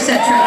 Etc.